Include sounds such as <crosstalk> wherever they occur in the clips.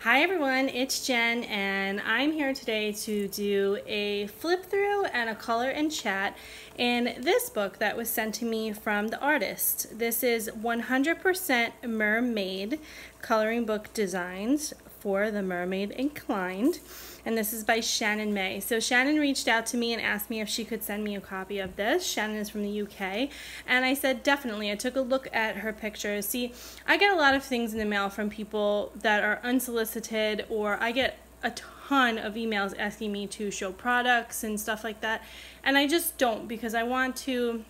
Hi everyone, it's Jen and I'm here today to do a flip through and a color and chat in this book that was sent to me from the artist. This is 100% Mermade coloring book designs the Mermaid Inclined and this is by Shannon May. So Shannon reached out to me and asked me if she could send me a copy of this. Shannon is from the UK, and I said definitely. I took a look at her pictures. See, I get a lot of things in the mail from people that are unsolicited, or I get a ton of emails asking me to show products and stuff like that, and I just don't because I want to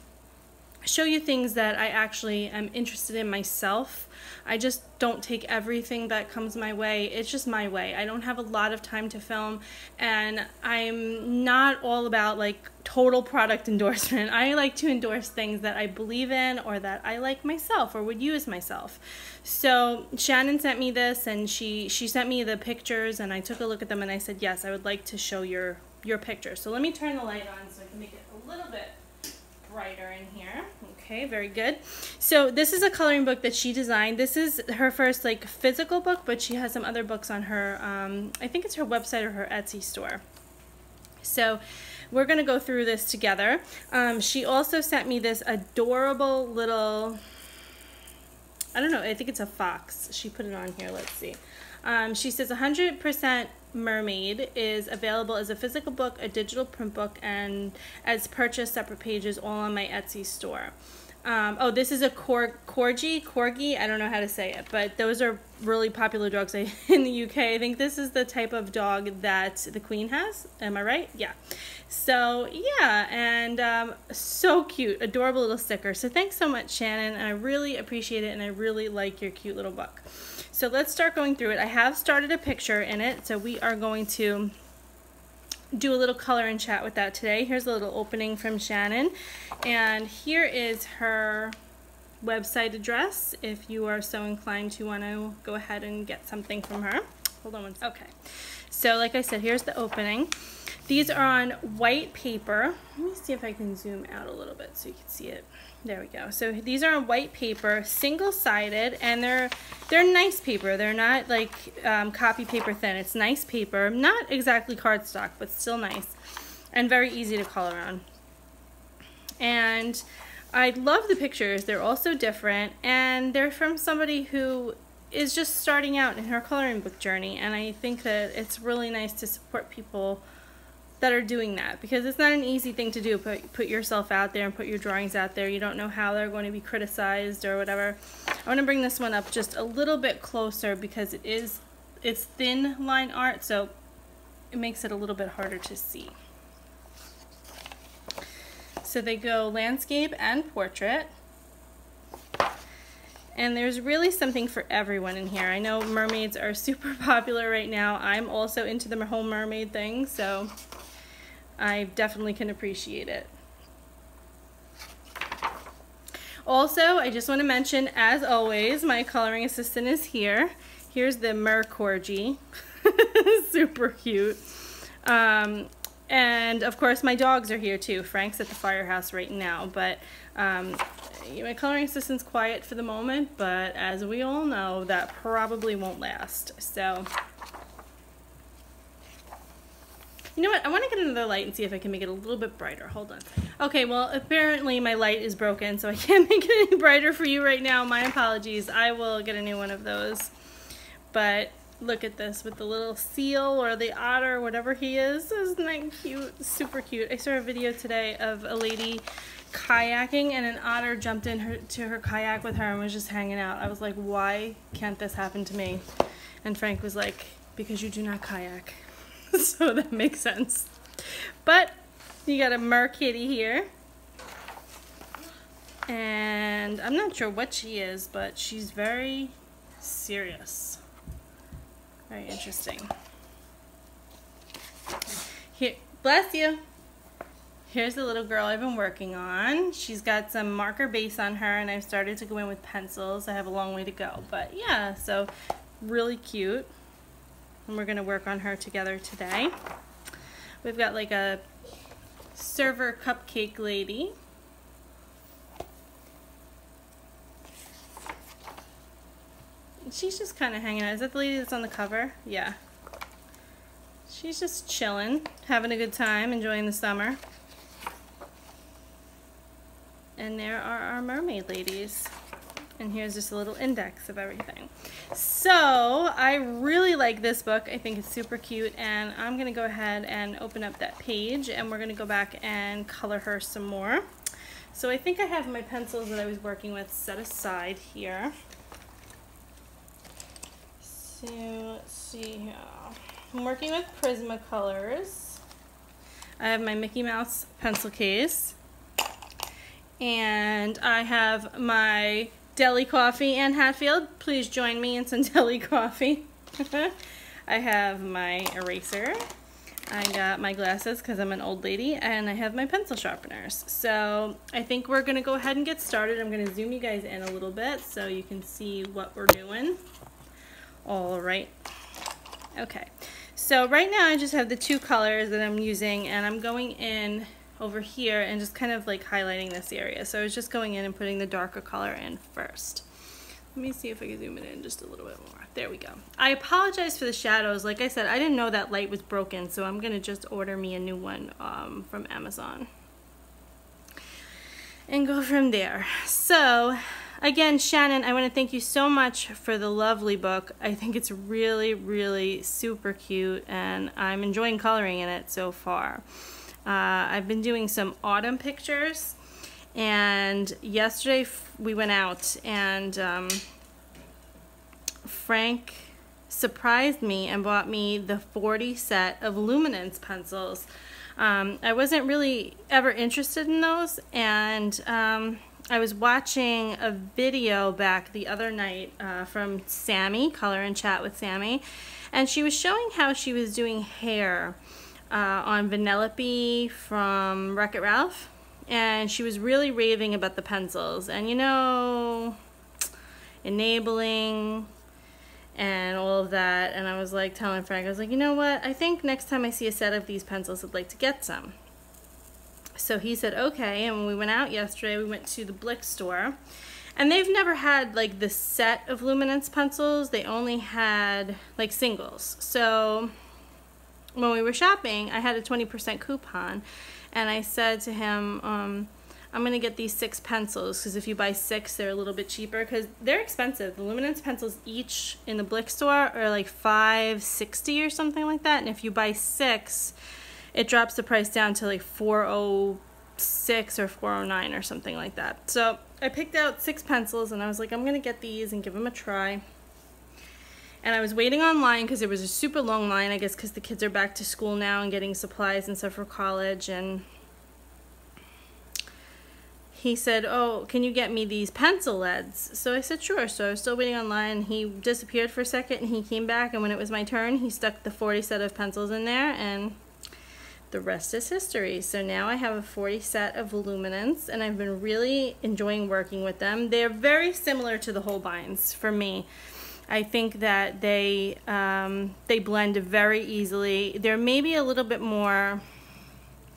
show you things that I actually am interested in myself. I just don't take everything that comes my way. It's just my way. I don't have a lot of time to film and I'm not all about like total product <laughs> endorsement. I like to endorse things that I believe in or that I like myself or would use myself. So Shannon sent me this and she she sent me the pictures and I took a look at them and I said, "Yes, I would like to show your your picture." So let me turn the light on so I can make it a little bit brighter in here. Okay, very good. So this is a coloring book that she designed. This is her first like physical book, but she has some other books on her, um, I think it's her website or her Etsy store. So we're going to go through this together. Um, she also sent me this adorable little, I don't know, I think it's a fox. She put it on here. Let's see. Um, she says 100% Mermade is available as a physical book, a digital print book, and as purchased separate pages all on my Etsy store. Um, oh, this is a cor- corgi, corgi. I don't know how to say it, but those are really popular dogs <laughs> in the UK. I think this is the type of dog that the Queen has. Am I right? Yeah. So yeah, and um, so cute, adorable little sticker. So thanks so much, Shannon. And I really appreciate it, and I really like your cute little book. So let's start going through it. I have started a picture in it, so we are going to do a little color and chat with that today. Here's a little opening from Shannon, and here is her website address if you are so inclined to want to go ahead and get something from her. Hold on one second. Okay. So like I said, here's the opening. These are on white paper. Let me see if I can zoom out a little bit so you can see it. There we go. So these are on white paper, single-sided, and they're they're nice paper. They're not like um, copy paper thin. It's nice paper, not exactly cardstock, but still nice, and very easy to color on. And I love the pictures. They're also different, and they're from somebody who is just starting out in her coloring book journey. And I think that it's really nice to support people that are doing that because it's not an easy thing to do. Put put yourself out there and put your drawings out there. You don't know how they're going to be criticized or whatever. I want to bring this one up just a little bit closer because it is it's thin line art so it makes it a little bit harder to see. So they go landscape and portrait. And there's really something for everyone in here. I know mermaids are <laughs> super popular right now. I'm also into the whole mermaid thing, so I definitely can appreciate it. Also, I just want to mention, as always, my coloring assistant is here. Here's the Mer Corgi. <laughs> Super cute. Um, and of course, my dogs are here too. Frank's at the firehouse right now, but um, my coloring assistant's quiet for the moment, but as we all know, that probably won't last. So You know what? I want to get another light and see if I can make it a little bit brighter. Hold on. Okay, well, apparently my light is broken, so I <laughs> can't make it any brighter for you right now. My apologies. I will get a new one of those. But look at this with the little seal or the otter, whatever he is. Isn't that cute? Super cute. I saw a video today of a lady kayaking and an otter jumped in her to her kayak with her and was just hanging out. I was like, why can't this happen to me? And Frank was like, because you do not kayak. <laughs> so that makes sense. But you got a mer kitty here. And I'm not sure what she is, but she's very serious. Very interesting. Here, bless you. Here's the little girl I've been working on. She's got some marker base on her and I've started to go in with pencils. I have a long way to go, but yeah, so really cute and we're going to work on her together today. We've got like a server cupcake lady. She's just kind of hanging out. Is that the lady that's on the cover? Yeah. She's just chilling, having a good time, enjoying the summer. And there are our mermaid ladies. And here's just a little index of everything. So I really like this book. I think it's super cute and I'm going to go ahead and open up that page and we're going to go back and color her some more. So I think I have my pencils that I was working with set aside here. So let's see here. I'm working with Prismacolors. I have my Mickey Mouse pencil case. And I have my deli coffee and Hatfield. Please join me in some <laughs> deli coffee. <laughs> I have my eraser. I got my glasses because I'm an old lady and I have my pencil sharpeners. So I think we're going to go ahead and get started. I'm going to zoom you guys in a little bit so you can see what we're doing. All right. Okay. So right now I just have the two colors that I'm using and I'm going in over here and just kind of like highlighting this area. So I was just going in and putting the darker color in first. Let me see if I can zoom it in just a little bit more. There we go. I apologize for the shadows. Like I said, I didn't know that light was broken, so I'm going to just order me a new one um, from Amazon. And go from there. So, again, Shannon, I want to thank you so much for the lovely book. I think it's really, really super cute, and I'm enjoying coloring in it so far. Uh, I've been doing some autumn pictures and yesterday we went out and um, Frank surprised me and bought me the 40 set of luminance pencils. Um, I wasn't really ever interested in those and um, I was watching a video back the other night uh, from Sammy, Color and Chat with Sammy, and she was showing how she was doing hair uh, on Vanellope from Wreck-It Ralph. And she was really raving about the pencils. And you know, enabling and all of that. And I was like telling Frank, I was like, you know what? I think next time I see a set of these pencils, I'd like to get some. So he said, okay. And when we went out yesterday, we went to the Blick store. And they've never had like the set of luminance pencils. They only had like singles. So when we were shopping, I had a 20% coupon, and I said to him, um, I'm going to get these six pencils because if you buy six, they're a little bit cheaper because they're expensive. The luminance pencils each in the Blick store are like 560 or something like that. And if you buy six, it drops the price down to like 406 or 409 or something like that. So I picked out six pencils and I was like, I'm going to get these and give them a try and I was waiting online because it was a super long line, I guess because the kids are back to school now and getting supplies and stuff for college, and he said, oh, can you get me these pencil leads? So I said, sure. So I was still waiting online. And he disappeared for a second, and he came back, and when it was my turn, he stuck the 40 set of pencils in there, and the rest is history. So now I have a 40 set of luminance, and I've been really enjoying working with them. They're very similar to the Holbeins for me. I think that they um, they blend very easily. They're maybe a little bit more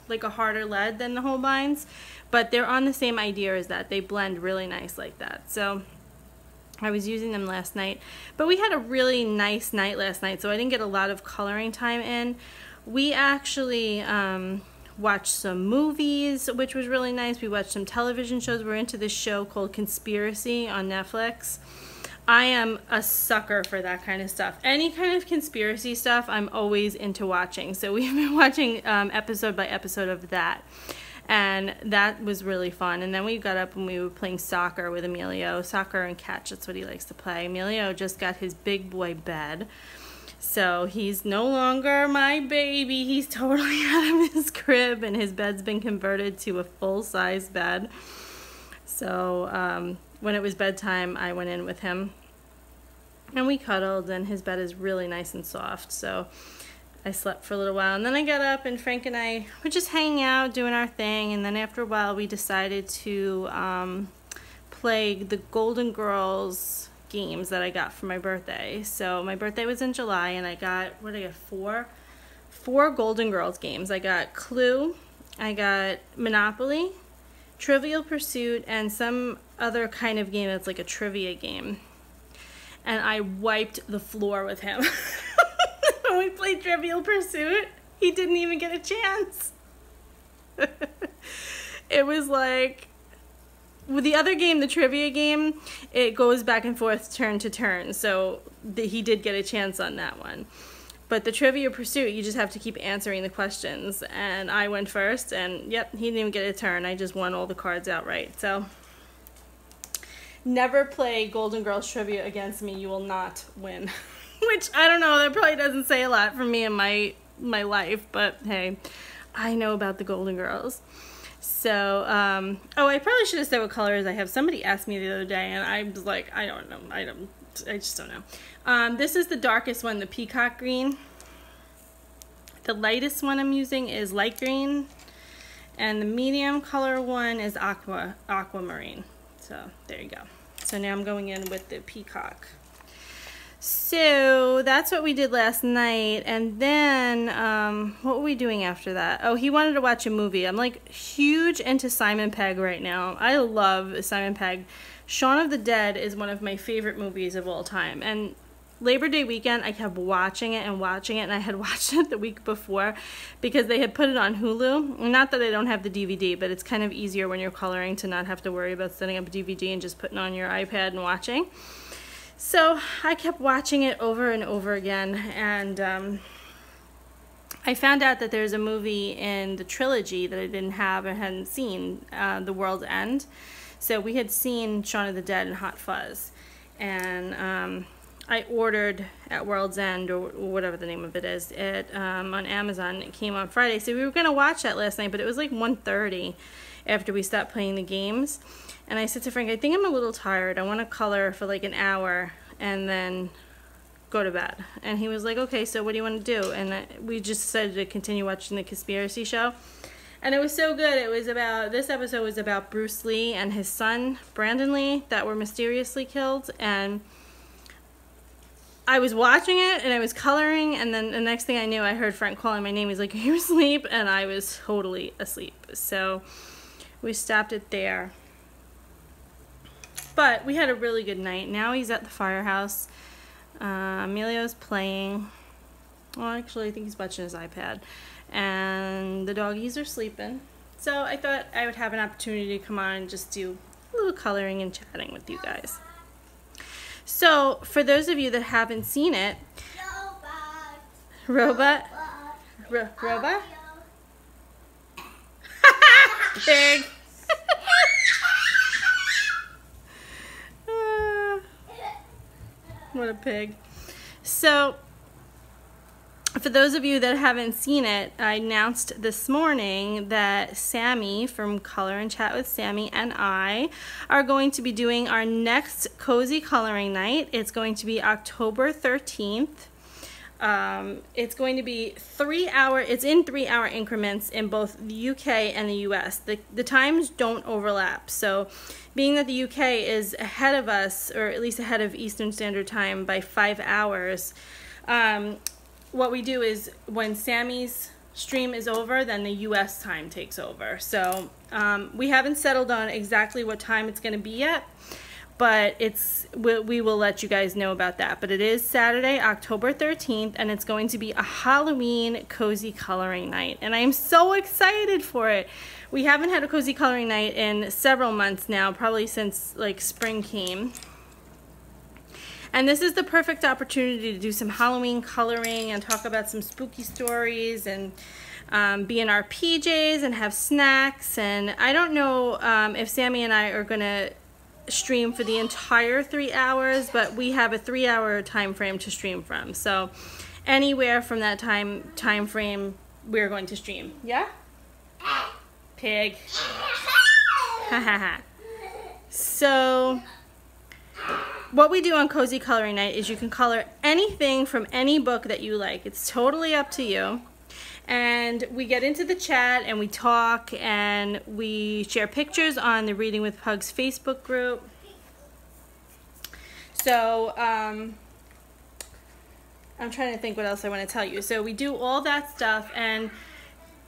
like a harder lead than the Holbeins, but they're on the same idea as that. They blend really nice like that. So I was using them last night, but we had a really nice night last night, so I didn't get a lot of coloring time in. We actually um, watched some movies, which was really nice. We watched some television shows. We're into this show called Conspiracy on Netflix. I am a sucker for that kind of stuff. Any kind of conspiracy stuff, I'm always into watching. So <laughs> we've been watching um, episode by episode of that. And that was really fun. And then we got up and we were playing soccer with Emilio. Soccer and catch, that's what he likes to play. Emilio just got his big boy bed. So he's no longer my baby. He's <laughs> totally out of his crib and his bed's been converted to a full size bed. So um, when it was bedtime, I went in with him and we cuddled and his bed is really nice and soft so I slept for a little while. And then I got up and Frank and I were just hanging out doing our thing. And then after a while we decided to um, play the Golden Girls games that I got for my birthday. So my birthday was in July and I got what did I get four four Golden Girls games. I got Clue I got Monopoly Trivial Pursuit and some other kind of game that's like a trivia game and I wiped the floor with him. <laughs> when we played Trivial Pursuit, he didn't even get a chance. <laughs> it was like with the other game, the trivia game, it goes back and forth turn to turn. So the, he did get a chance on that one. But the trivia pursuit, you just have to keep answering the questions. And I went first, and yep, he didn't even get a turn. I just won all the cards outright. So never play Golden Girls trivia against me. You will not win. <laughs> Which I don't know. That probably doesn't say a lot for me in my my life. But hey, I know about the Golden Girls. So, um, oh, I probably should have said what colors I have. Somebody asked me the other day, and I was like, I don't know. I don't. I just don't know. Um, this is the darkest one, the peacock green. The lightest one I'm using is light green, and the medium color one is aqua aquamarine. So there you go. So now I'm going in with the peacock. So that's what we did last night. And then, um, what were we doing after that? Oh, he wanted to watch a movie. I'm like huge into Simon Pegg right now. I love Simon Pegg. Shaun of the Dead is one of my favorite movies of all time. And Labor Day weekend, I kept watching it and watching it, and I had <laughs> watched it the week before because they had put it on Hulu. Not that I don't have the DVD, but it's kind of easier when you're coloring to not have to worry about setting up a DVD and just putting on your iPad and watching. So I kept watching it over and over again, and um, I found out that there's a movie in the trilogy that I didn't have or hadn't seen, uh, The World's End. So we had seen Shaun of the Dead and Hot Fuzz, and um, I ordered at World's End or whatever the name of it is it um, on Amazon. It came on Friday, so we were gonna watch that last night, but it was like 1.30 after we stopped playing the games. And I said to Frank, I think I'm a little tired. I want to color for like an hour and then go to bed. And he was like, okay, so what do you want to do? And we just decided to continue watching the conspiracy show. And it was so good. It was about, this episode was about Bruce Lee and his son, Brandon Lee, that were mysteriously killed. And I was watching it and I was coloring, and then the next thing I knew, I heard Frank calling my name. He's like, Are you asleep? And I was totally asleep. So we stopped it there. But we had a really good night. Now he's at the firehouse. Uh, Emilio's playing. Well, actually, I think he's watching his iPad. And the doggies are sleeping. So I thought I would have an opportunity to come on and just do a little coloring and chatting with you guys. So, for those of you that haven't seen it, robot, robot, Ro robot, <laughs> big. <laughs> Ah. What a pig. So, for those of you that haven't seen it, I announced this morning that Sammy from Color and Chat with Sammy and I are going to be doing our next cozy coloring night. It's going to be October 13th. Um, it's going to be three hour, it's in three hour increments in both the UK and the US. The, the times don't overlap. So being that the UK is ahead of us, or at least ahead of Eastern Standard Time by five hours, um, what we do is when Sammy's stream is over, then the US time takes over. So um, we haven't settled on exactly what time it's going to be yet but it's we, we, will let you guys know about that. But it is saturday october 13th and it's going to be a halloween cozy coloring night and i am so excited for it. We haven't had a cozy coloring night in several months now probably since like spring came and this is the perfect opportunity to do some halloween coloring and talk about some spooky stories and um, be in our PJs and have snacks. And I don't know um, if Sammy and I are going to stream for the entire three hours, but we have a three hour time frame to stream from. So anywhere from that time time frame we're going to stream. Yeah? Pig. Ha ha ha. so what we do on Cozy Coloring Night is you can color anything from any book that you like. It's totally up to you and we get into the chat and we talk and we share pictures on the Reading with Pugs Facebook group. So, um, I'm trying to think what else I want to tell you. So we do all that stuff and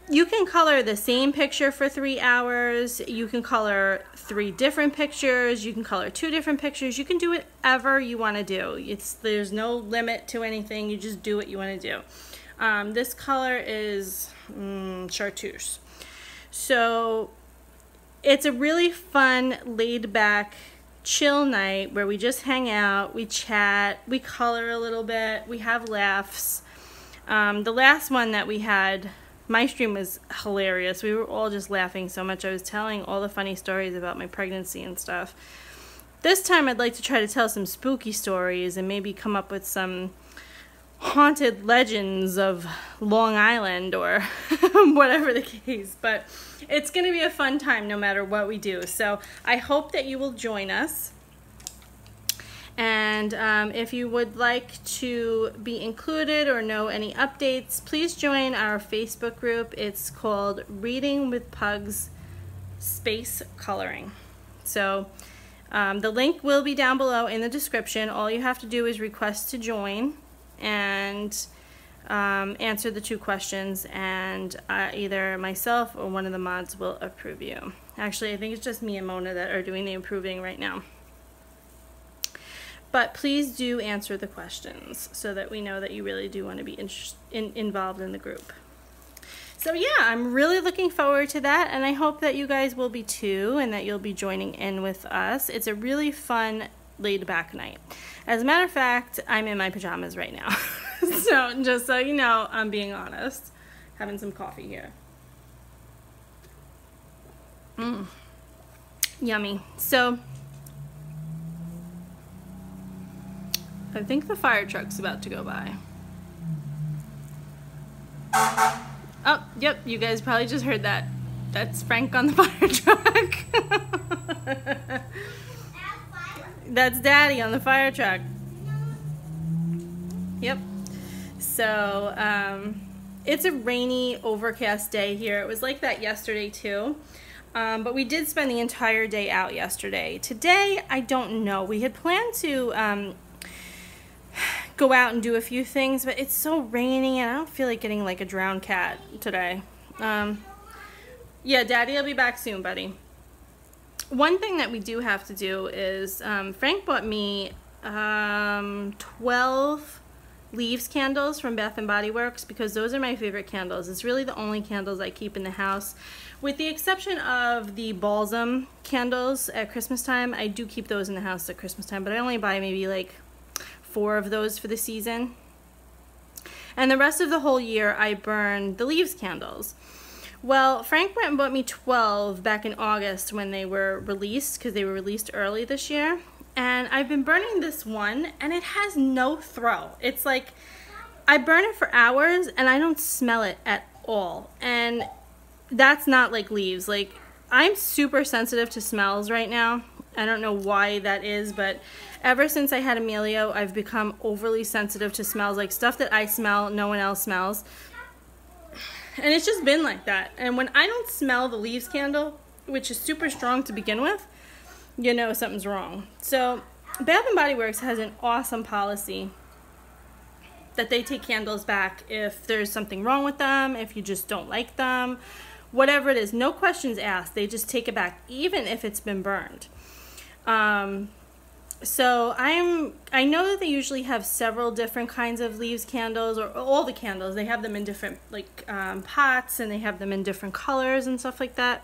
you can color the same picture for three hours. You can color three different pictures. You can color two different pictures. You can do whatever you want to do. It's There's no limit to anything. You just do what you want to do. Um, this color is mm, chartreuse. So it's a really fun, laid back, chill night where we just hang out, we chat, we color a little bit, we have laughs. Um, the last one that we had my stream was hilarious. We were all just laughing so much. I was telling all the funny stories about my pregnancy and stuff. This time I'd like to try to tell some spooky stories and maybe come up with some haunted legends of Long Island or <laughs> whatever the case. But it's going to be a fun time no matter what we do. So I hope that you will join us. And um, if you would like to be included or know any updates, please join our Facebook group. It's called Reading with Pugs Space Coloring. So um, the link will be down below in the description. All you have to do is request to join and um, answer the two questions and uh, either myself or one of the mods will approve you. Actually, I think it's just me and Mona that are doing the approving right now. But please do answer the questions so that we know that you really do want to be in, in, involved in the group. So yeah, I'm really looking forward to that and I hope that you guys will be too and that you'll be joining in with us. It's a really fun laid back night. As a matter of fact, I'm in my pajamas right now. <laughs> so just so you know, I'm being honest. Having some coffee here. Mmm. Yummy. So I think the fire truck's about to go by. Oh, yep, you guys probably just heard that. That's Frank on the <laughs> fire truck. That's Daddy on the fire truck. Yep. So, um, it's a rainy, overcast day here. It was like that yesterday too. Um, but we did spend the entire day out yesterday. Today, I don't know. We had planned to um, go out and do a few things, but it's so rainy and I don't feel like getting like a drowned cat today. Um, yeah, Daddy I'll be back soon, buddy. One thing that we do have to do is um, Frank bought me um, 12 leaves candles from Bath and Body Works because those are my favorite candles. It's really the only candles I keep in the house. With the exception of the balsam candles at Christmas time, I do keep those in the house at Christmas time, but I only buy maybe like four of those for the season. And the rest of the whole year, I burn the leaves candles. Well, Frank went and bought me 12 back in August when they were released, because they were released early this year. And I've been burning this one, and it has no throw. It's like, I burn it for hours, and I don't smell it at all. And that's not like leaves. Like, I'm super sensitive to smells right now. I don't know why that is, but ever since I had Emilio, I've become overly sensitive to smells. Like stuff that I smell, no one else smells. And it's just been like that. And when I don't smell the leaves candle, which is super strong to begin with, you know something's wrong. So Bath and Body Works has an awesome policy that they take candles back if there's something wrong with them, if you just don't like them, whatever it is. No questions asked. They just take it back, even if it's been burned. Um, so I'm I know that they usually have several different kinds of leaves candles or all the candles. They have them in different like um, pots and they have them in different colors and stuff like that.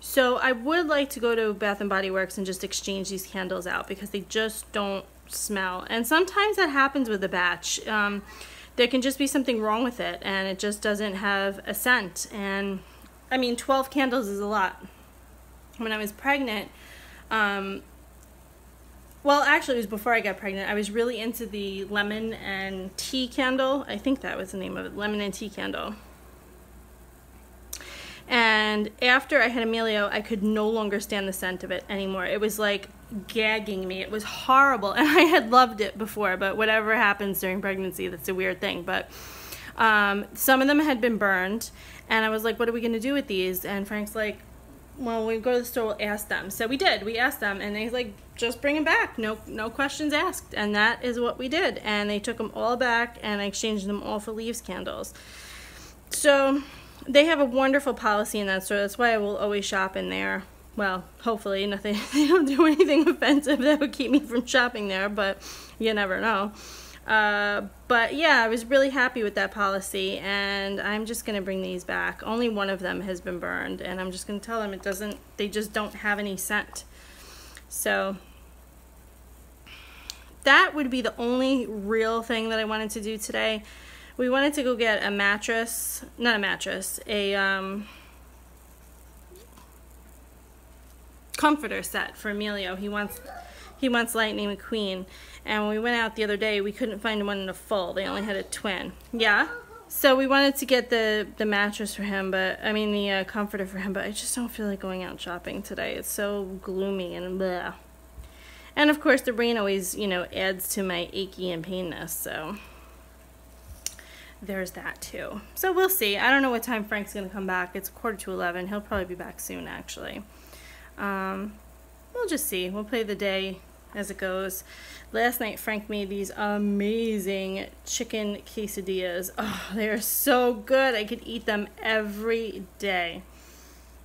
So I would like to go to Bath and Body Works and just exchange these candles out because they just don't smell. And sometimes that happens with a batch. Um, there can just be something wrong with it and it just doesn't have a scent. And I mean 12 candles is a lot. When I was pregnant um, well, actually, it was before I got pregnant. I was really into the lemon and tea candle. I think that was the name of it, lemon and tea candle. And after I had Emilio, I could no longer stand the scent of it anymore. It was like gagging me. It was horrible. <laughs> And I had loved it before, but whatever happens during pregnancy, that's a weird thing. But um, some of them had been burned. And I was like, what are we going to do with these? And Frank's like, well, we go to the store, we'll ask them. So we did. We asked them, and they like just bring them back. No, no questions asked, and that is what we did. And they took them all back, and I exchanged them all for leaves candles. So they have a wonderful policy in that store. That's why I will always shop in there. Well, hopefully nothing. <laughs> They don't do anything <laughs> offensive that would keep me from shopping there, but you never know. Uh, but yeah, I was really happy with that policy, and I'm just gonna bring these back. Only one of them has been burned, and I'm just gonna tell them it doesn't. They just don't have any scent. So that would be the only real thing that I wanted to do today. We wanted to go get a mattress, not a mattress, a um, comforter set for Emilio. He wants he wants Lightning McQueen. And we went out the other day, we couldn't find one in a full. They only had a twin. Yeah? So we wanted to get the, the mattress for him, but I mean the uh, comforter for him, but I just don't feel like going out shopping today. It's so gloomy and blah. And of course, the rain always, you know, adds to my achy and painness, so there's that too. So we'll see. I don't know what time Frank's going to come back. It's quarter to 11. He'll probably be back soon, actually. Um, we'll just see. We'll play the day as it goes. Last night Frank made these amazing chicken quesadillas. Oh, they are so good. I could eat them every day.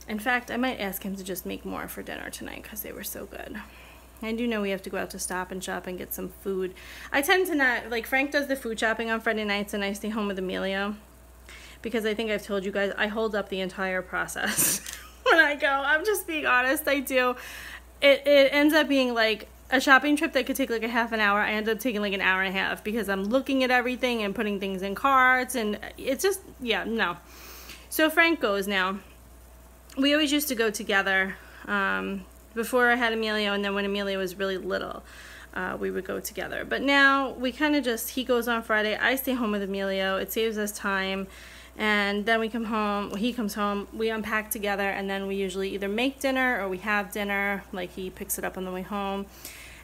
In fact, I might ask him to just make more for dinner tonight because they were so good. I do know we have to go out to Stop and Shop and get some food. I tend to not, like Frank does the food shopping on Friday nights and I stay home with Emilio because I think I've told you guys I hold up the entire process <laughs> when I go. I'm just being honest, I do. It, it ends up being like a shopping trip that could take like a half an hour, I end up taking like an hour and a half because I'm looking at everything and putting things in carts and it's just, yeah, no. So Frank goes now. We always used to go together um, before I had Emilio and then when Emilio was really little. Uh, we would go together. But now we kind of just, he goes on Friday, I stay home with Emilio. It saves us time. And then we come home, he comes home, we unpack together, and then we usually either make dinner or we have dinner, like he picks it up on the way home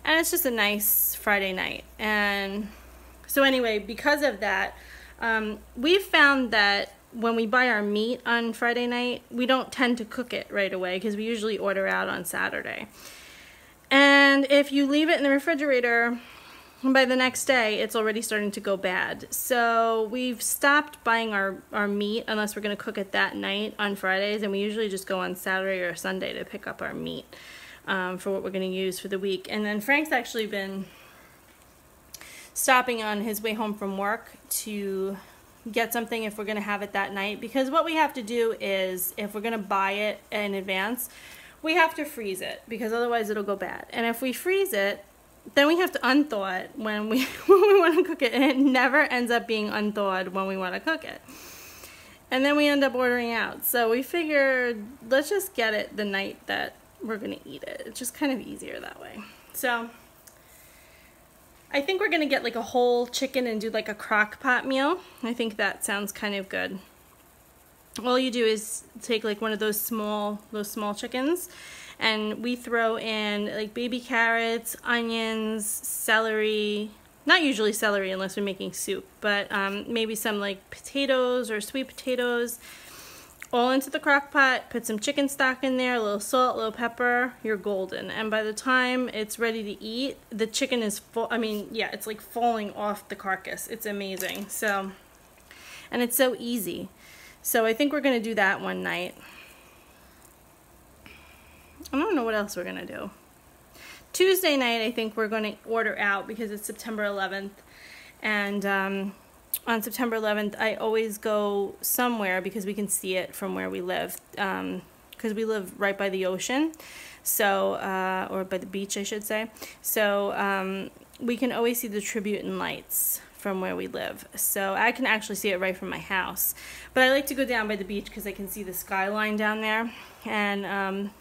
and it's just a nice Friday night. And so anyway, because of that, um, we've found that when we buy our meat on Friday night, we don't tend to cook it right away because we usually order out on Saturday. And if you leave it in the refrigerator, by the next day, it's already starting to go bad. So we've stopped buying our, our meat unless we're going to cook it that night on Fridays, and we usually just go on Saturday or Sunday to pick up our meat um, for what we're going to use for the week. And then Frank's actually been stopping on his way home from work to get something if we're going to have it that night because what we have to do is if we're going to buy it in advance we have to freeze it because otherwise it'll go bad and if we freeze it then we have to unthaw it when we <laughs> when we want to cook it and it never ends up being unthawed when we want to cook it and then we end up ordering out so we figured let's just get it the night that we're going to eat it. It's just kind of easier that way. So I think we're going to get like a whole chicken and do like a crock pot meal. I think that sounds kind of good. All you do is take like one of those small, those small chickens and we throw in like baby carrots, onions, celery, not usually celery unless we're making soup, but um, maybe some like potatoes or sweet potatoes, all into the crock pot, put some chicken stock in there, a little salt, a little pepper, you're golden. And by the time it's ready to eat, the chicken is full, I mean, yeah, it's like falling off the carcass. It's amazing. So, and it's so easy. So I think we're going to do that one night. I don't know what else we're going to do. Tuesday night, I think we're going to order out because it's September 11th. And, um, on September 11th, I always go somewhere because we can see it from where we live. Because um, we live right by the ocean, so uh, or by the beach, I should say. So um, we can always see the Tribute in Lights from where we live. So I can actually see it right from my house. But I like to go down by the beach because I can see the skyline down there. And um,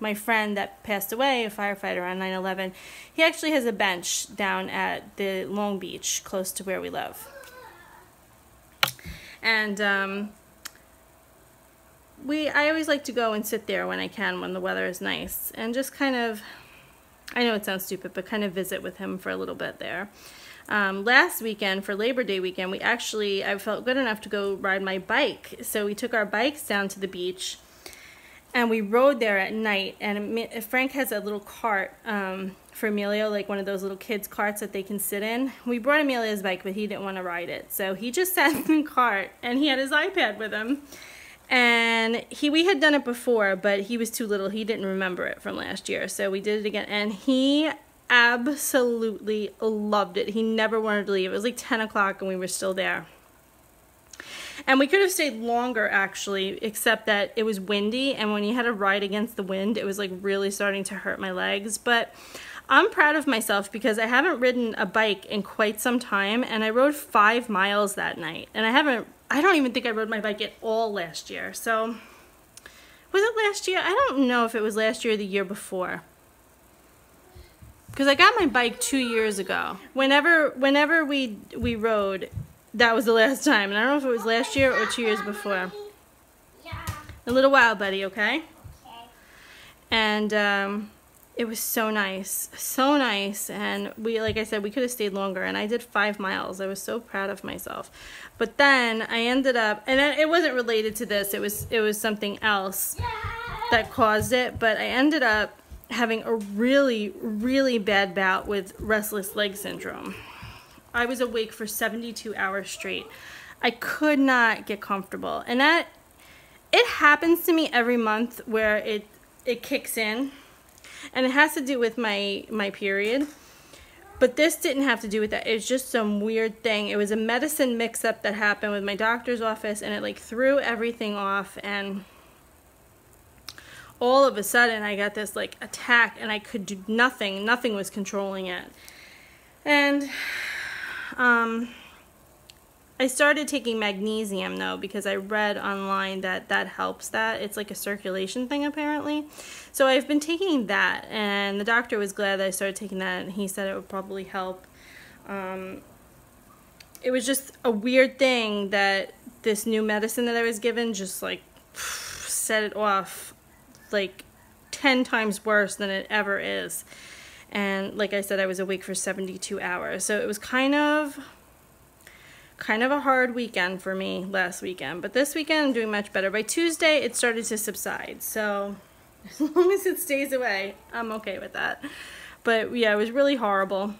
my friend that passed away, a firefighter on 9-11, he actually has a bench down at the Long Beach close to where we live. And um, we, I always like to go and sit there when I can when the weather is nice and just kind of, I know it sounds stupid, but kind of visit with him for a little bit there. Um, last weekend for Labor Day weekend, we actually, I felt good enough to go ride my bike. So we took our bikes down to the beach and we rode there at night. And Frank has a little cart um, for Emilio, like one of those little kids carts that they can sit in. We brought Emilio's bike, but he didn't want to ride it. So he just <laughs> sat in the cart and he had his iPad with him. And he we had done it before, but he was too little. He didn't remember it from last year. So we did it again. And he absolutely loved it. He never wanted to leave. It was like 10 o'clock and we were still there. And we could have stayed longer actually, except that it was windy. And when you had to ride against the wind, it was like really starting to hurt my legs. But I'm proud of myself because I haven't ridden a bike in quite some time. And I rode five miles that night. And I haven't, I don't even think I rode my bike at all last year. So was it last year? I don't know if it was last year or the year before because I got my bike two years ago. Whenever whenever we we rode, that was the last time. And I don't know if it was last year or two years before. A little while, buddy, okay? Okay. And um, it was so nice. So nice. And we, like I said, we could have stayed longer. And I did five miles. I was so proud of myself. But then I ended up, and it wasn't related to this. It was, it was something else that caused it. But I ended up having a really, really bad bout with restless leg syndrome. I was awake for 72 hours straight. I could not get comfortable. And that it happens to me every month where it it kicks in. And it has to do with my my period. But this didn't have to do with that. It's just some weird thing. It was a medicine mix up that happened with my doctor's office and it like threw everything off and all of a sudden I got this like attack and I could do nothing. Nothing was controlling it. And um, I started taking magnesium though because I read online that that helps that. It's like a circulation thing apparently. So I've been taking that and the doctor was glad that I started taking that and he said it would probably help. Um, it was just a weird thing that this new medicine that I was given just like <sighs> set it off like 10 times worse than it ever is. And like I said, I was awake for 72 hours. So it was kind of kind of a hard weekend for me last weekend. But this weekend I'm doing much better. By Tuesday it started to subside. So <laughs> as long as it stays away, I'm okay with that. But yeah, it was really horrible.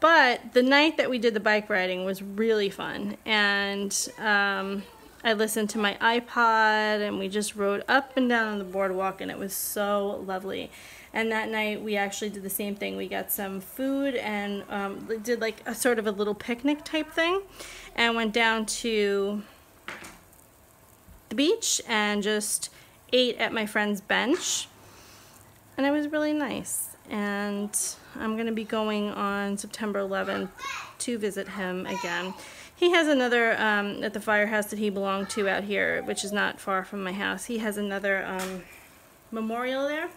But the night that we did the bike riding was really fun. And um, I listened to my iPod and we just rode up and down on the boardwalk and it was so lovely. And that night we actually did the same thing. We got some food and um, did like a sort of a little picnic type thing and went down to the beach and just ate at my friend's bench. And it was really nice. And I'm going to be going on September 11th to visit him again. He has another, um, at the firehouse that he belonged to out here, which is not far from my house, he has another um, memorial there.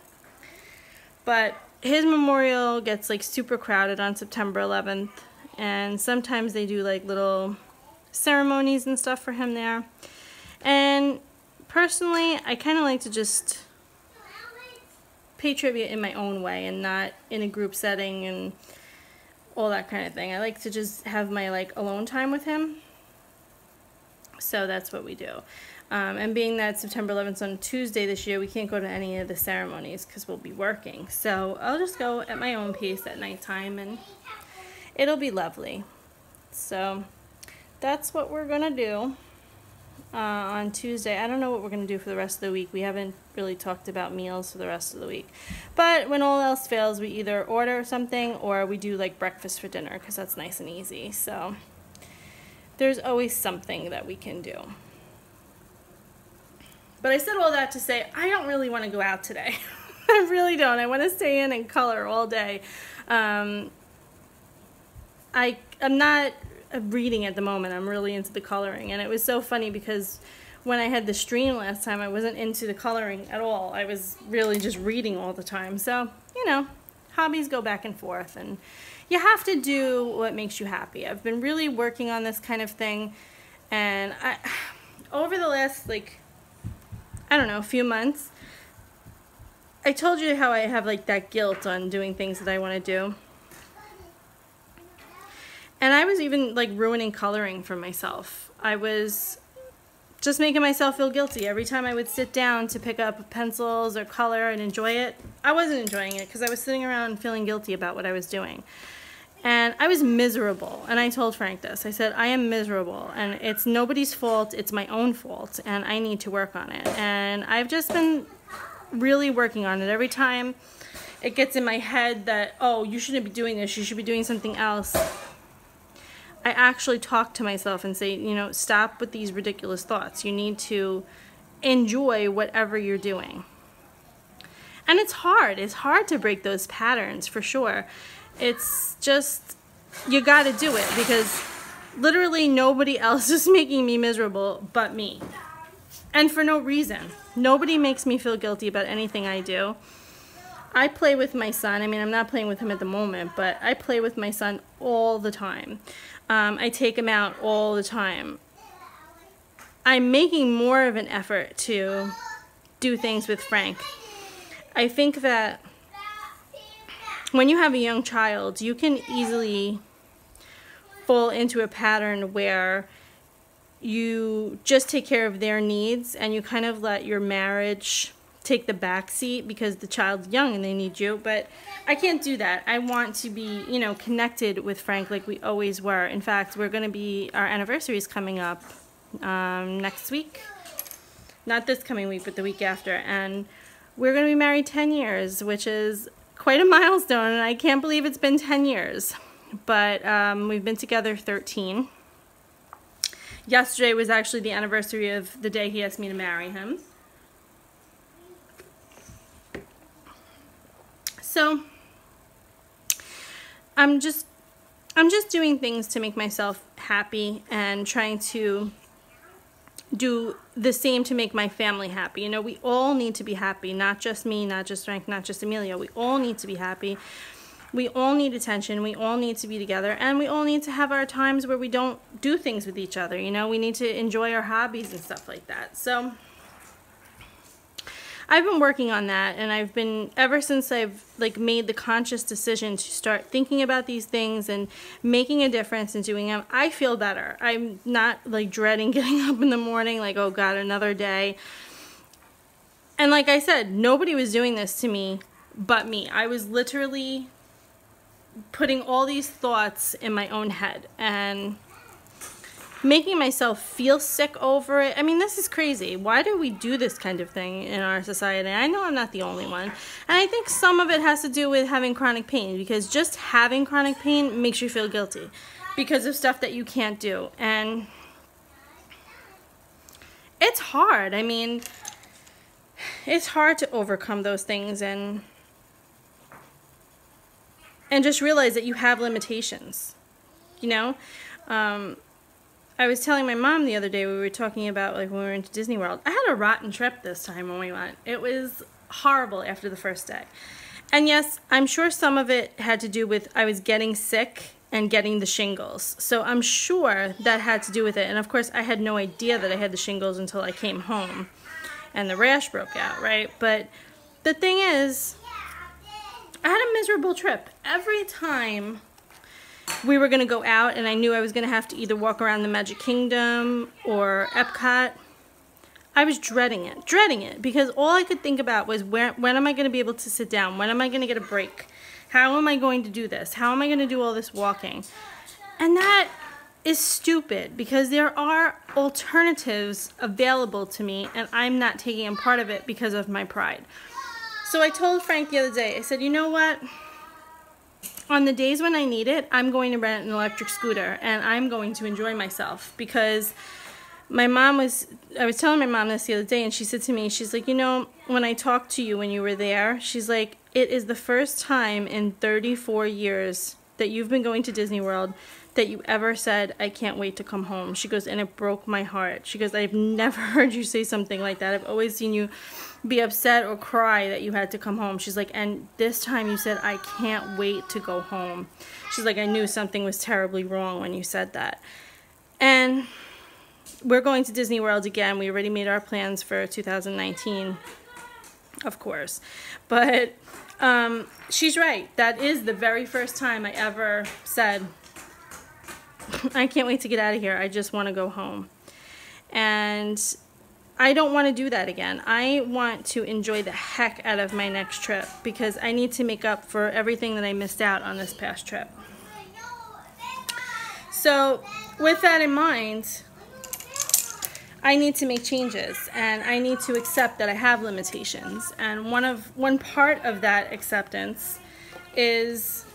But his memorial gets like super crowded on September 11th. And sometimes they do like little ceremonies and stuff for him there. And personally, I kind of like to just pay tribute in my own way and not in a group setting and all that kind of thing. I like to just have my like alone time with him. So that's what we do. Um, and being that September 11th on Tuesday this year, we can't go to any of the ceremonies because we'll be working. So I'll just go at my own pace at nighttime and it'll be lovely. So that's what we're going to do uh, on Tuesday. I don't know what we're going to do for the rest of the week. We haven't really talked about meals for the rest of the week. But when all else fails, we either order something or we do like breakfast for dinner because that's nice and easy. So there's always something that we can do. But I said all that to say I don't really want to go out today. <laughs> I really don't. I want to stay in and color all day. Um, I, I'm not reading at the moment. I'm really into the coloring. And it was so funny because when I had the stream last time, I wasn't into the coloring at all. I was really just reading all the time. So, you know, hobbies go back and forth. And you have to do what makes you happy. I've been really working on this kind of thing. And I, <sighs> over the last, like, I don't know, a few months, I told you how I have, like, that guilt on doing things that I want to do. And I was even like ruining coloring for myself. I was just making myself feel guilty every time I would sit down to pick up pencils or color and enjoy it. I wasn't enjoying it because I was sitting around feeling guilty about what I was doing. And I was miserable. And I told Frank this. I said, I am miserable. And it's nobody's fault. It's my own fault. And I need to work on it. And I've just been really working on it. Every time it gets in my head that, oh, you shouldn't be doing this. You should be doing something else. I actually talk to myself and say, you know, stop with these ridiculous thoughts. You need to enjoy whatever you're doing. And it's hard. It's hard to break those patterns for sure. It's just, you got to do it because literally nobody <laughs> else is making me miserable but me. And for no reason. Nobody makes me feel guilty about anything I do. I play with my son. I mean, I'm not playing with him at the moment, but I play with my son all the time. Um, I take him out all the time. I'm making more of an effort to do things with Frank. I think that when you have a young child, you can easily fall into a pattern where you just take care of their needs and you kind of let your marriage take the back seat because the child's young and they need you. But I can't do that. I want to be, you know, connected with Frank like we always were. In fact, we're going to be, our anniversary is coming up um, next week. Not this coming week, but the week after. And we're going to be married 10 years, which is quite a milestone. And I can't believe it's been 10 years. But um, we've been together 13. Yesterday was actually the anniversary of the day he asked me to marry him. So I'm just I'm just doing things to make myself happy and trying to do the same to make my family happy. You know, we all need to be happy, not just me, not just Frank, not just Emilio. We all need to be happy. We all need attention. We all need to be together. And we all need to have our times where we don't do things with each other. You know, we need to enjoy our hobbies and stuff like that. So, I've been working on that and I've been ever since I've like made the conscious decision to start thinking about these things and making a difference and doing them, I feel better. I'm not like dreading <laughs> getting up in the morning like, oh God, another day. And like I said, nobody was doing this to me but me. I was literally putting all these thoughts in my own head and making myself feel sick over it. I mean, this is crazy. Why do we do this kind of thing in our society? I know I'm not the only one. And I think some of it has to do with having chronic pain because just having chronic pain makes you feel guilty because of stuff that you can't do. And it's hard. I mean, it's hard to overcome those things and and just realize that you have limitations. You know? Um, I was telling my mom the other day, we were talking about like when we were into Disney World. I had a rotten trip this time when we went. It was horrible after the first day. And yes, I'm sure some of it had to do with I was getting sick and getting the shingles. So I'm sure that had to do with it. And of course, I had no idea that I had the shingles until I came home and the rash broke out, right? But the thing is, I had a miserable trip. Every time we were going to go out and I knew I was going to have to either walk around the Magic Kingdom or Epcot. I was dreading it, dreading it, because all I could think about was where, when am I going to be able to sit down? When am I going to get a break? How am I going to do this? How am I going to do all this walking? And that is stupid because there are alternatives available to me and I'm not taking a part of it because of my pride. So I told Frank the other day, I said, you know what? On the days when I need it, I'm going to rent an electric scooter and I'm going to enjoy myself because my mom was, I was telling my mom this the other day and she said to me, she's like, you know, when I talked to you when you were there, she's like, it is the first time in 34 years that you've been going to Disney World that you ever said, I can't wait to come home. She goes, and it broke my heart. She goes, I've <laughs> never heard you say something like that. I've always seen you be upset or cry that you had to come home. She's like, and this time you said, I can't wait to go home. She's like, I knew something was terribly wrong when you said that. And we're going to Disney World again. We already made our plans for 2019, of course. But um, she's right. That is the very first time I ever said, <laughs> I can't wait to get out of here. I just want to go home. And I don't want to do that again. I want to enjoy the heck out of my next trip because I need to make up for everything that I missed out on this past trip. So with that in mind, I need to make changes and I need to accept that I have limitations. And one of one part of that acceptance is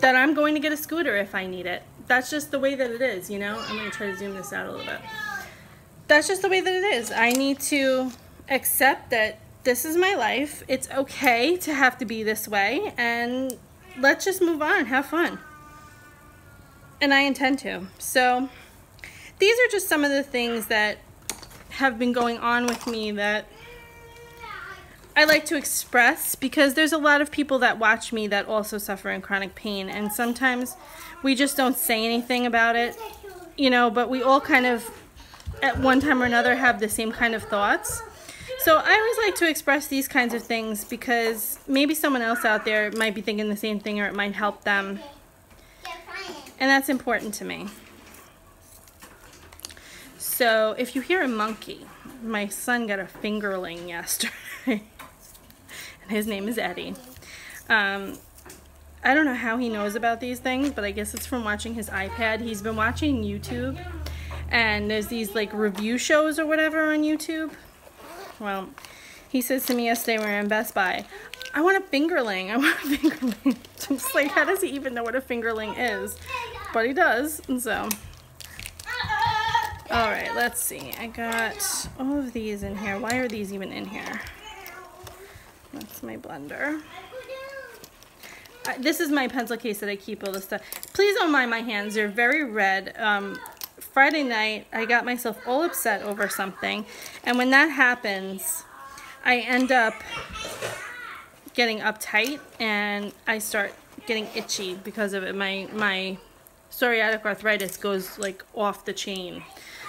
that I'm going to get a scooter if I need it. That's just the way that it is, you know? I'm to try to zoom this out a little bit. That's just the way that it is. I need to accept that this is my life. It's okay to have to be this way and let's just move on, have fun. And I intend to. So these are just some of the things that have been going on with me that I like to express because there's a lot of people that watch me that also suffer in chronic pain and sometimes we just don't say anything about it, you know, but we all kind of at one time or another have the same kind of thoughts. So I always like to express these kinds of things because maybe someone else out there might be thinking the same thing or it might help them. And that's important to me. So if you hear a monkey, my son got a fingerling <laughs> yesterday. And his name is Eddie. Um, I don't know how he knows about these things, but I guess it's from watching his iPad. He's been watching YouTube, and there's these like review shows or whatever on YouTube. Well, he says to me yesterday we were in Best Buy, I want a fingerling. I want a <laughs> fingerling. <laughs> Just like, how does he even know what a fingerling is? But he does, and so all right, let's see. I got all of these in here. Why are these even in here? That's my blender. this is my pencil case that I keep all this stuff. Please don't mind my hands. They're very red. Um, Friday night, I got myself all upset over something. And when that happens, I end up getting uptight and I start getting itchy because of it. My, my psoriatic arthritis goes like off the chain.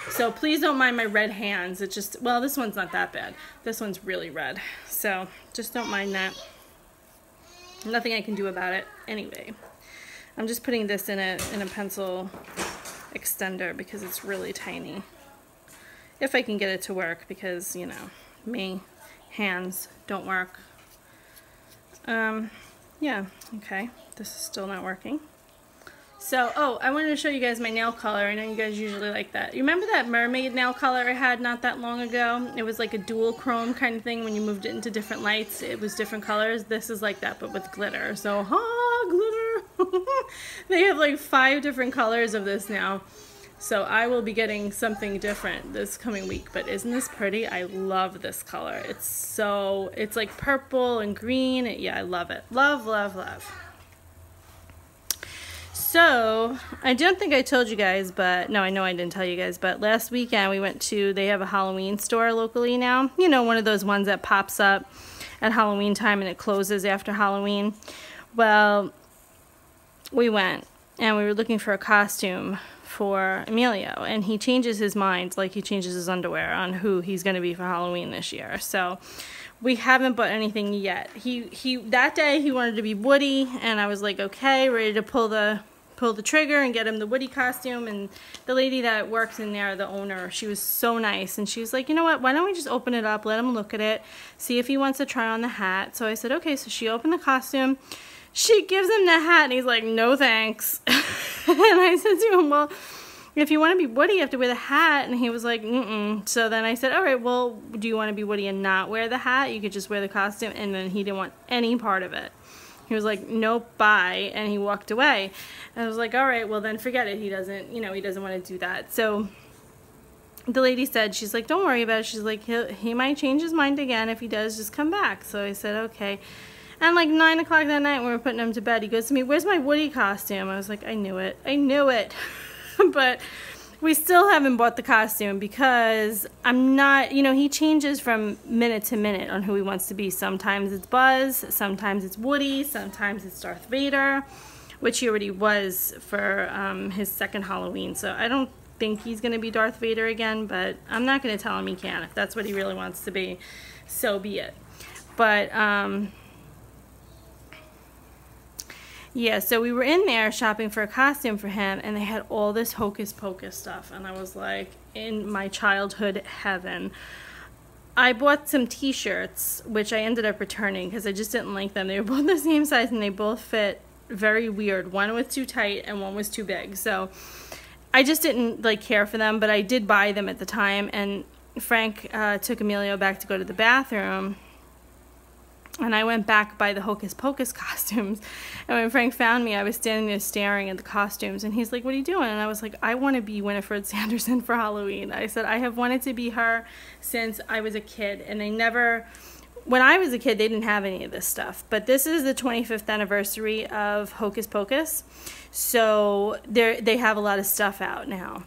So please don't mind my red hands. It's just, well, this one's not that bad. This one's really red. So just don't mind that. Nothing I can do about it. Anyway, I'm just putting this in a, in a pencil extender because it's really tiny. If I can get it to work because, you know, me, hands don't work. Um, yeah, okay. This is still not working. So, oh, I wanted to show you guys my nail color. I know you guys usually like that. You remember that mermaid nail color I had not that long ago? It was like a dual chrome kind of thing when you moved it into different lights. It was different colors. This is like that, but with glitter. So, ha, glitter. <laughs> they have like five different colors of this now. So I will be getting something different this coming week. But isn't this pretty? I love this color. It's so, it's like purple and green. Yeah, I love it. Love, love, love. So, I don't think I told you guys, but no, I know I didn't tell you guys, but last weekend we went to, they have a Halloween store locally now. You know, one of those ones that pops up at Halloween time and it closes after Halloween. Well, we went and we were looking for a costume for Emilio, and he changes his mind like he changes his underwear on who he's going to be for Halloween this year. So, we haven't bought anything yet. He he that day he wanted to be Woody and I was like, "Okay, ready to pull the pull the trigger and get him the Woody costume. And the lady that works in there, the owner, she was so nice. And she was like, you know what, why don't we just open it up, let him look at it, see if he wants to try on the hat. So I said, okay, so she opened the costume. She gives him the hat and he's like, no thanks. <laughs> and I said to him, well, if you want to be Woody, you have to wear the hat. And he was like, mm-mm. So then I said, all right, well, do you want to be Woody and not wear the hat? You could just wear the costume. And then he didn't want any part of it. He was like, nope, bye, and he walked away. And I was like, all right, well then forget it. He doesn't, you know, he doesn't want to do that. So the lady said, she's like, don't worry about it. She's like, he he might change his mind again. If he does, just come back. So I said, okay. And like 9 o'clock that night when we were putting him to bed, he goes to me, where's my Woody costume? I was like, I knew it. I knew it. <laughs> but we still haven't bought the costume because I'm not, you know, he changes from minute to minute on who he wants to be. Sometimes it's Buzz, sometimes it's Woody, sometimes it's Darth Vader, which he already was for um, his second Halloween. So I don't think he's going to be Darth Vader again, but I'm not going to tell him he can. If that's what he really wants to be, so be it. But, um, yeah, so we were in there shopping for a costume for him, and they had all this hocus pocus stuff, and I was like, in my childhood heaven. I bought some t-shirts, which I ended up returning because I just didn't like them. They were <laughs> both the same size, and they both fit very weird. One was too tight, and one was too big. So I just didn't like care for them, but I did buy them at the time. And Frank uh, took Emilio back to go to the bathroom. And I went back by the Hocus Pocus <laughs> costumes. And when Frank found me, I was standing there staring at the costumes. And he's like, What are you doing? And I was like, I want to be Winifred <laughs> Sanderson for Halloween. I said, I have wanted to be her since I was a kid. And I never, when I was a kid, they didn't have any of this stuff. But this is the 25th anniversary of Hocus Pocus. So they have a lot of stuff out now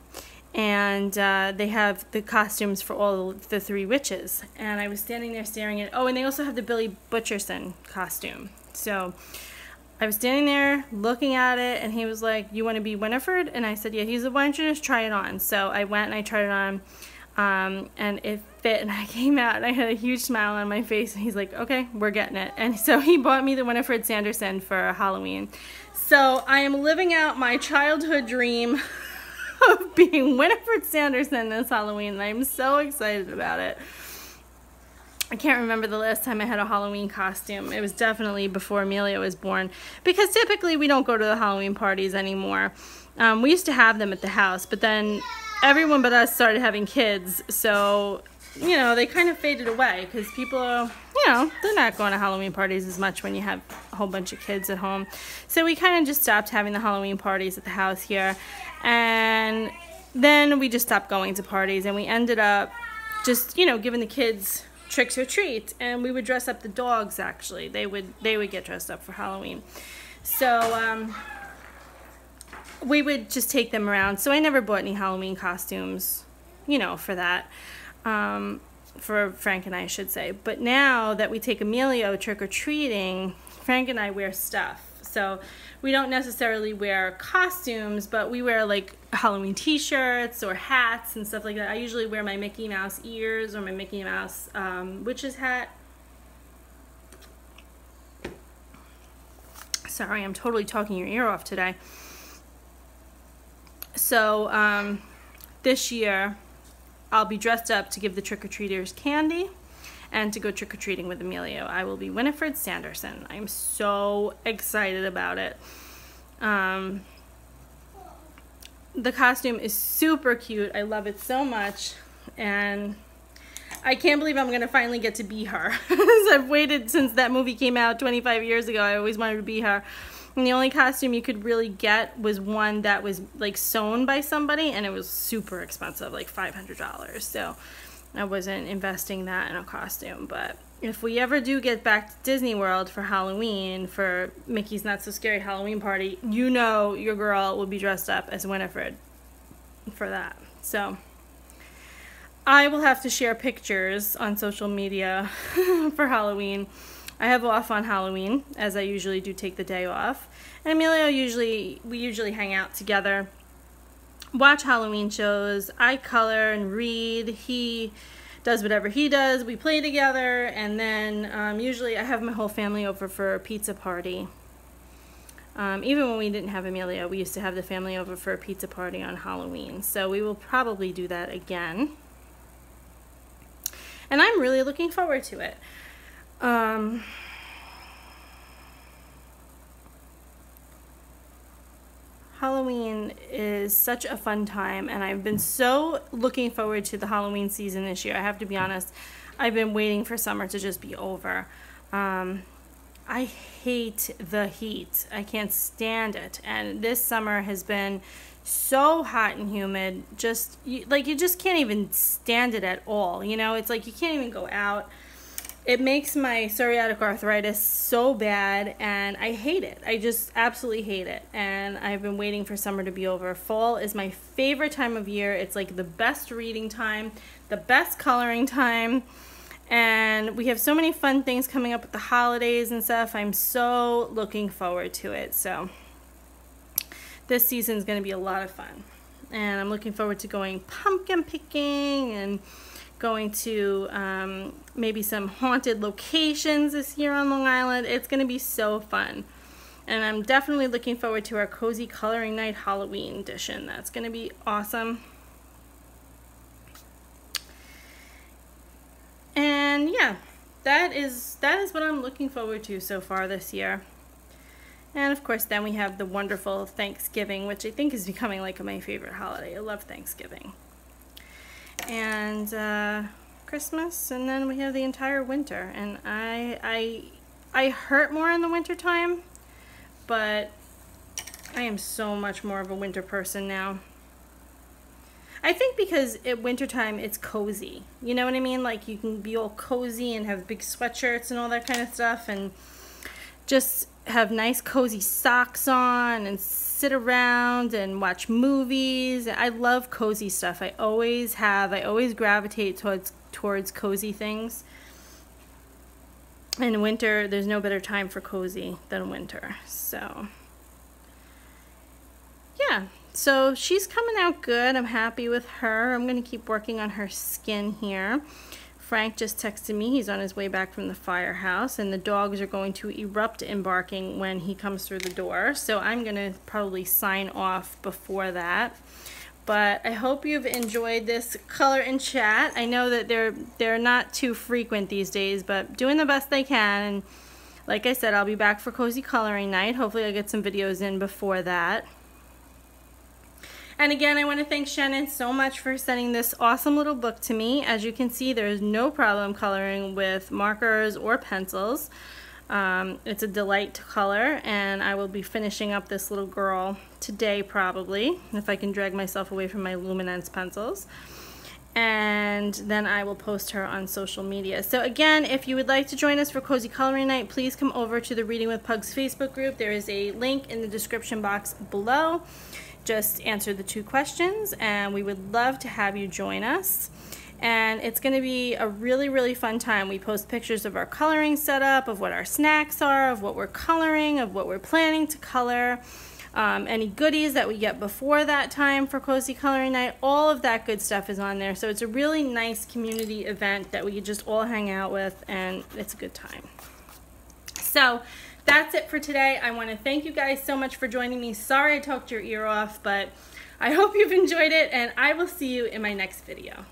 and uh, they have the costumes for all the three witches. And I was standing there staring at. Oh, and they also have the Billy Butcherson costume. So I was standing there looking at it, and he was like, "You want to be Winifred?" And I said, "Yeah." He's like, "Why don't you just try it on?" So I went and I tried it on, um, and it fit. And <laughs> I came out, and I had a huge smile on my face. And he's like, "Okay, we're getting it." And so he bought me the Winifred Sanderson for Halloween. So I am living out my childhood dream. <laughs> of being Winifred Sanderson this Halloween, I'm so excited about it. I can't remember the last time I had a Halloween costume. It was definitely before Emilio was born. Because typically we don't go to the Halloween parties anymore. Um, we used to have them at the house, but then everyone but us started having kids. So, you know, they kind of faded away because people you know, they're not going to Halloween parties as much when you have a whole bunch of kids at home. So we kind of just stopped having the Halloween parties at the house here. And then we just stopped going to parties and we ended up just, you know, giving the kids tricks or treats and we would dress up the dogs actually. They would they would get dressed up for Halloween. So um, we would just take them around. So I never bought any Halloween costumes, you know, for that. Um, for Frank and I, I should say. But now that we take Emilio trick or treating, Frank and I wear stuff. So we don't necessarily wear costumes, but we wear like Halloween t-shirts or hats and stuff like that. I usually wear my Mickey Mouse ears or my Mickey Mouse um, witch's hat. Sorry, I'm totally talking your ear off today. So um, this year, I'll be dressed up to give the trick-or-treaters candy and to go trick or treating with Emilio. I will be Winifred Sanderson. I'm so excited about it. Um, the costume is super cute. I love it so much. And I can't believe I'm going to finally get to be her. <laughs> I've waited since that movie came out 25 years ago. I always wanted to be her. And the only costume you could really get was one that was like sewn by somebody and it was super expensive, like $500. So I wasn't investing that in a costume, but if we ever do get back to Disney World for Halloween, for Mickey's Not So Scary Halloween Party, you know your girl will be dressed up as Winifred for that. So I will have to share pictures on social media <laughs> for Halloween. I have off on Halloween, as I usually do take the day off. And Emilio usually, we usually hang out together watch Halloween shows. I color and read. He does whatever he does. We play together, and then um, usually I have my whole family over for a pizza party. Um, even when we didn't have Emilio, we used to have the family over for a pizza party on Halloween. So we will probably do that again. And I'm really looking forward to it. Um, Halloween is such a fun time, and I've been so looking forward to the Halloween season this year. I have to be honest, I've been waiting for summer to just be over. Um, I hate the heat. I can't stand it. And this summer has been so hot and humid. Just you, like you just can't even stand it at all. You know, it's like you can't even go out it makes my psoriatic arthritis so bad and I hate it. I just absolutely hate it. And I've been waiting for summer to be over. Fall is my favorite time of year. It's like the best reading time, the best coloring time. And we have so many fun things coming up with the holidays and stuff. I'm so looking forward to it. So this season is going to be a lot of fun. And I'm looking forward to going pumpkin picking and going to um, maybe some haunted locations this year on Long Island. It's going to be so fun. And I'm definitely looking forward to our Cozy Coloring Night Halloween edition. That's going to be awesome. And yeah, that is that is what I'm looking forward to so far this year. And of course, then we have the wonderful Thanksgiving, which I think is becoming like my favorite holiday. I love Thanksgiving. And uh, Christmas, and then we have the entire winter. And I, I, I hurt more in the winter time, but I am so much more of a winter person now. I think because at wintertime it's cozy. You know what I mean? Like you can be all cozy and have big sweatshirts and all that kind of stuff and just have nice cozy socks on and sit around and watch movies. I love cozy stuff. I always have. I always gravitate towards towards cozy things. In winter, there's no better time for cozy than winter. So, yeah. So she's coming out good. I'm happy with her. I'm going to keep working on her skin here. Frank just texted me. He's on his way back from the firehouse, and the dogs are going to erupt in barking when he comes through the door. So I'm going to probably sign off before that. But I hope you've enjoyed this color and chat. I know that they're they're not too frequent these days, but doing the best they can. And like I said, I'll be back for cozy coloring night. Hopefully, I'll get some videos in before that. And again, I want to thank Shannon so much for sending this awesome little book to me. As you can see, there's no problem coloring with markers or pencils. Um, it's a delight to color, and I will be finishing up this little girl today probably, if I can drag myself away from my Luminance pencils and then I will post her on social media. So again, if you would like to join us for Cozy Coloring Night, please come over to the Reading with Pugs Facebook group. There is a link in the description box below just answer the two questions and we would love to have you join us. And it's going to be a really really fun time. We post pictures of our coloring setup of what our snacks are of what we're coloring of what we're planning to color um, any goodies that we get before that time for cozy coloring night. All of that good stuff is on there. So it's a really nice community event that we just all hang out with and it's a good time. So that's it for today. I want to thank you guys so much for joining me. Sorry I talked your ear off, but I hope you've enjoyed it, and I will see you in my next video.